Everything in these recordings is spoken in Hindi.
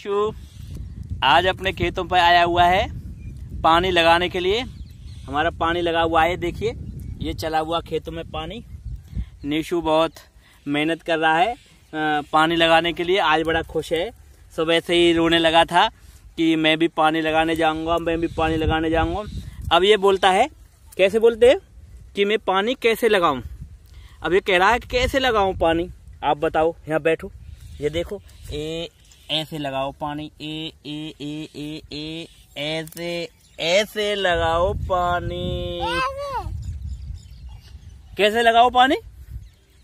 शु आज अपने खेतों पर आया हुआ है पानी लगाने के लिए। हमारा पानी लगा हुआ है, देखिए। ये चला हुआ खेतों में पानी। निशु बहुत मेहनत कर रहा है पानी लगाने के लिए। आज बड़ा खुश है। सुबह से ही रोने लगा था कि मैं भी पानी लगाने जाऊँगा, मैं भी पानी लगाने जाऊँगा। अब ये बोलता है, कैसे बोलते हैं? कि मैं पानी कैसे लगाऊँ? अब ये कह रहा है कैसे लगाऊँ पानी? आप बताओ, यहाँ बैठो। ये देखो, ए ऐसे लगाओ पानी, ए ए ए ए ए, ऐसे ऐसे लगाओ पानी। कैसे लगाओ पानी?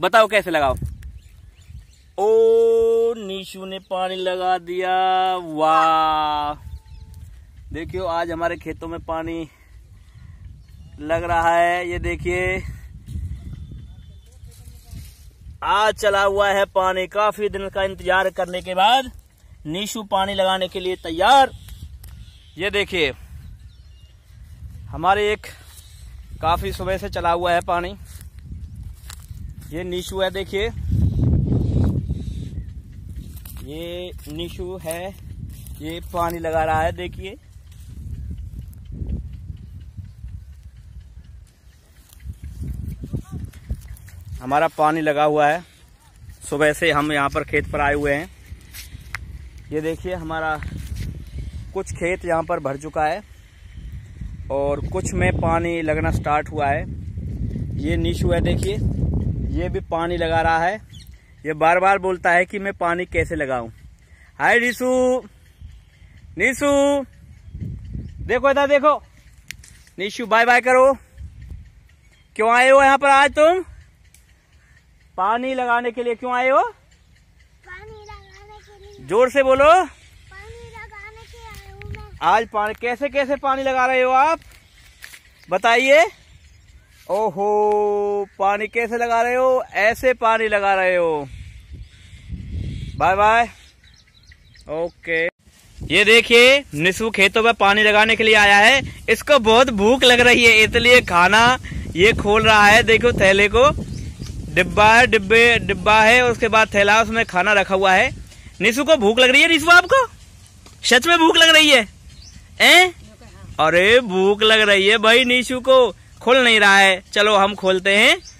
बताओ कैसे लगाओ? ओ, नीशू ने पानी लगा दिया। वाह। देखियो, आज हमारे खेतों में पानी लग रहा है। ये देखिए, आज चला हुआ है पानी। काफ़ी दिन का इंतज़ार करने के बाद नीशू पानी लगाने के लिए तैयार। ये देखिए, हमारे एक काफ़ी सुबह से चला हुआ है पानी। ये नीशू है, देखिए। ये नीशू है, ये पानी लगा रहा है, देखिए। हमारा पानी लगा हुआ है। सुबह से हम यहाँ पर खेत पर आए हुए हैं। ये देखिए, हमारा कुछ खेत यहाँ पर भर चुका है और कुछ में पानी लगना स्टार्ट हुआ है। ये नीशू है देखिए, ये भी पानी लगा रहा है। ये बार बार बोलता है कि मैं पानी कैसे लगाऊँ। हाय नीशू नीशू देखो इधर देखो। नीशू बाय बाय करो। क्यों आए हो यहाँ पर आज तुम? पानी लगाने के लिए क्यों आए हो? ज़ोर से बोलो। पानी लगाने के आया मैं। आज पानी कैसे कैसे पानी लगा रहे हो आप? बताइए। ओहो पानी कैसे लगा रहे हो? ऐसे पानी लगा रहे हो। Bye bye. ओके। ये देखिए निशु खेतों में पानी लगाने के लिए आया है। इसको बहुत भूख लग रही है इसलिए खाना ये खोल रहा है। देखो थैले को। डिब्बा है डिब्बे डिब्बा है उसके बाद थैला उसमें खाना रखा हुआ है। निशु को भूख लग रही है, निशु आपको? सच में भूख लग रही है? ए? अरे, भूख लग रही है भाई निशु को। खुल नहीं रहा है। चलो, हम खोलते हैं।